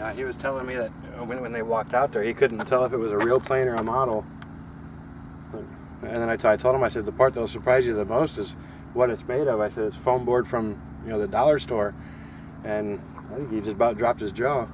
Yeah, he was telling me that uh, when, when they walked out there, he couldn't tell if it was a real plane or a model. And then I told him, I said, the part that'll surprise you the most is what it's made of. I said, it's foam board from you know the dollar store, and I think he just about dropped his jaw.